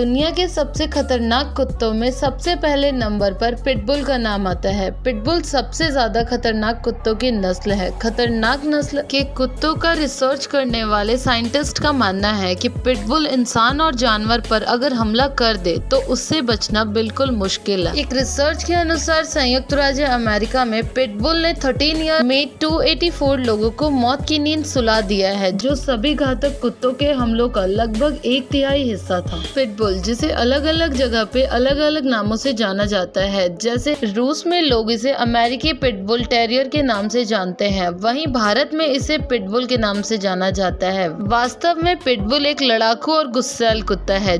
दुनिया के सबसे खतरनाक कुत्तों में सबसे पहले नंबर पर पिटबुल का नाम आता है। पिटबुल सबसे ज़्यादा खतरनाक कुत्तों की नस्ल है। खतरनाक नस्ल के कुत्तों का रिसर्च करने वाले साइंटिस्ट का मानना है कि पिटबुल इंसान और जानवर पर अगर हमला कर दे तो उससे बचना बिल्कुल मुश्किल है। एक रिसर्च के अनुसार संयुक्त राज्य अमेरिका में पिटबुल ने 13 ईयर में 284 लोगों को मौत की नींद सुला दिया है, जो सभी घातक कुत्तों के हमलों का लगभग एक तिहाई हिस्सा था। पिटबुल पिटबुल जिसे अलग अलग जगह पे अलग अलग नामों से जाना जाता है। जैसे रूस में लोग इसे अमेरिकी पिटबुल टेरियर के नाम से जानते हैं, वहीं भारत में इसे पिटबुल के नाम से जाना जाता है। वास्तव में पिटबुल एक लड़ाकू और गुस्सेल कुत्ता है।